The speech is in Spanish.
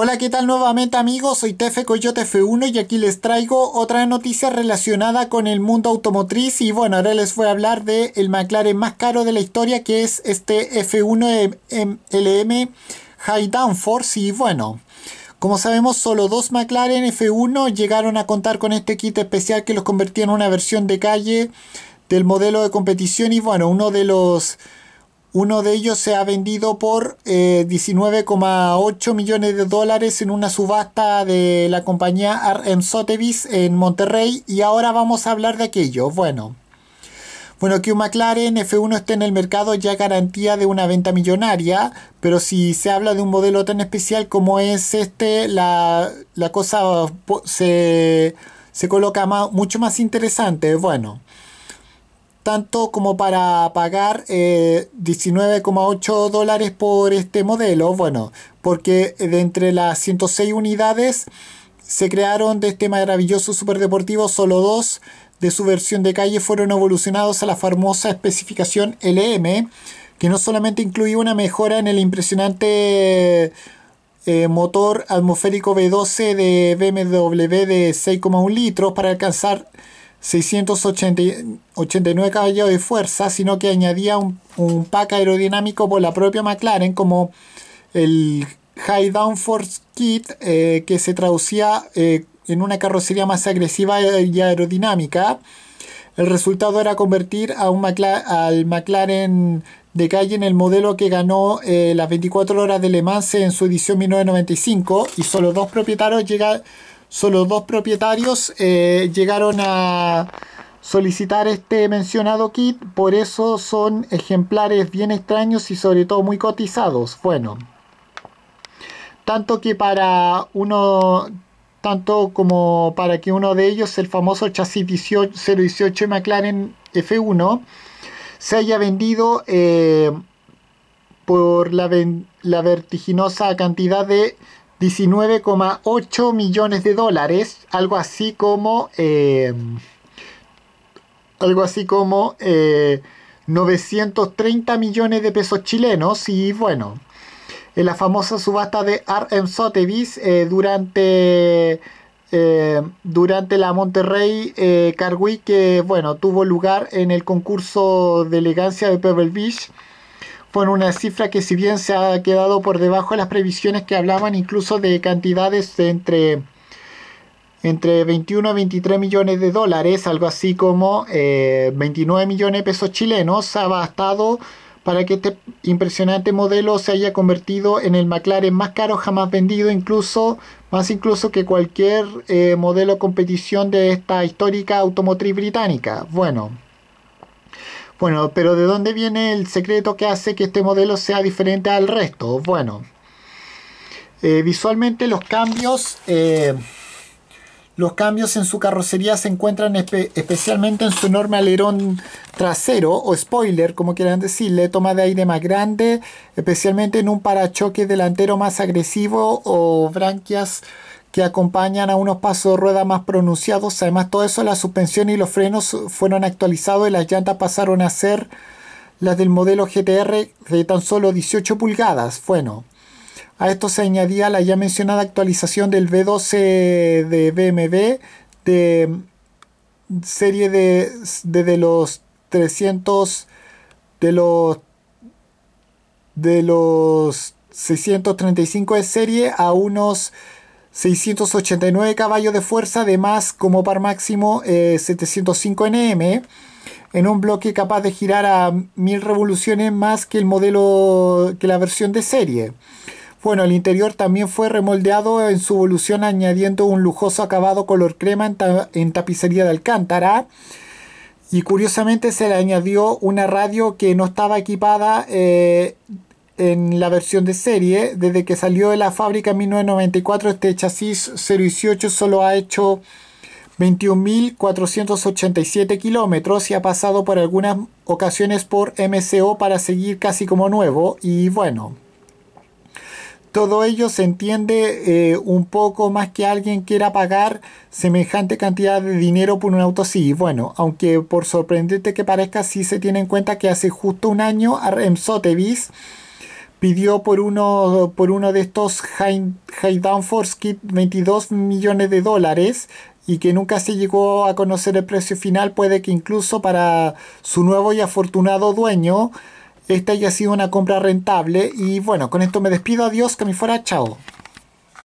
Hola, ¿qué tal nuevamente amigos? Soy Tefe Coyote F1 y aquí les traigo otra noticia relacionada con el mundo automotriz. Y bueno, ahora les voy a hablar del el McLaren más caro de la historia que es este F1 LM High Downforce. Y bueno, como sabemos solo dos McLaren F1 llegaron a contar con este kit especial que los convertía en una versión de calle del modelo de competición. Y bueno, uno de los uno de ellos se ha vendido por 19,8 eh, millones de dólares en una subasta de la compañía RM Sotheby's en Monterrey. Y ahora vamos a hablar de aquello. Bueno, bueno, que un McLaren F1 esté en el mercado ya garantía de una venta millonaria, pero si se habla de un modelo tan especial como es este, la, cosa se, se coloca mucho más interesante. Bueno tanto como para pagar 19,8 eh, dólares por este modelo. Bueno, porque de entre las 106 unidades se crearon de este maravilloso superdeportivo, solo dos de su versión de calle fueron evolucionados a la famosa especificación LM, que no solamente incluía una mejora en el impresionante eh, motor atmosférico V12 de BMW de 6,1 litros para alcanzar 689 caballos de fuerza, sino que añadía un, pack aerodinámico por la propia McLaren como el High Downforce Kit, eh, que se traducía eh, en una carrocería más agresiva y aerodinámica. El resultado era convertir a un al McLaren de calle en el modelo que ganó eh, las 24 horas de Le Mans en su edición 1995 y solo dos propietarios llegaron Solo dos propietarios eh, llegaron a solicitar este mencionado kit, por eso son ejemplares bien extraños y sobre todo muy cotizados. Bueno, tanto que para uno, tanto como para que uno de ellos, el famoso chasis 018 McLaren F1, se haya vendido eh, por la vertiginosa cantidad de 19,8 millones de dólares, algo así como eh, algo así como 930 eh, millones de pesos chilenos. Y bueno, en la famosa subasta de RM Sotheby's eh, durante durante la Monterrey Car Week que bueno tuvo lugar en el concurso de elegancia de Pebble Beach fue una cifra que si bien se ha quedado por debajo de las previsiones que hablaban incluso de cantidades entre, entre 21 a 23 millones de dólares, algo así como 29 eh, millones de pesos chilenos, ha bastado para que este impresionante modelo se haya convertido en el McLaren más caro jamás vendido, incluso más incluso que cualquier eh, modelo competición de esta histórica automotriz británica. Bueno, bueno, pero ¿de dónde viene el secreto que hace que este modelo sea diferente al resto? Bueno, eh, visualmente los cambios, eh, los cambios en su carrocería se encuentran especialmente en su enorme alerón trasero o spoiler, como quieran decirle, toma de aire más grande, especialmente en un parachoque delantero más agresivo o branquias que acompañan a unos pasos de rueda más pronunciados. Además, todo eso, la suspensión y los frenos fueron actualizados y las llantas pasaron a ser las del modelo GTR de tan solo 18 pulgadas. Bueno, a esto se añadía la ya mencionada actualización del V12 de BMW de serie de, de, los 300 de los de los 635 de serie a unos 689 caballos de fuerza, además como par máximo 705 eh, Nm, en un bloque capaz de girar a 1000 revoluciones más que el modelo que la versión de serie. Bueno, el interior también fue remoldeado en su evolución añadiendo un lujoso acabado color crema en, tapicería de alcántara. Y curiosamente se le añadió una radio que no estaba equipada eh, en la versión de serie. Desde que salió de la fábrica en 1994, este chasis 018 solo ha hecho 21.487 kilómetros y ha pasado por algunas ocasiones por MCO para seguir casi como nuevo. Y bueno, todo ello se entiende eh, un poco más que alguien quiera pagar semejante cantidad de dinero por un auto así. Bueno, aunque por sorprendente que parezca, sí se tiene en cuenta que hace justo un año RM Sotheby's pidió por uno, por uno de estos High, High Downforce Kit 22 millones de dólares y que nunca se llegó a conocer el precio final, puede que incluso para su nuevo y afortunado dueño esta haya sido una compra rentable. Y bueno, con esto me despido. Adiós, que me fuera. Chao.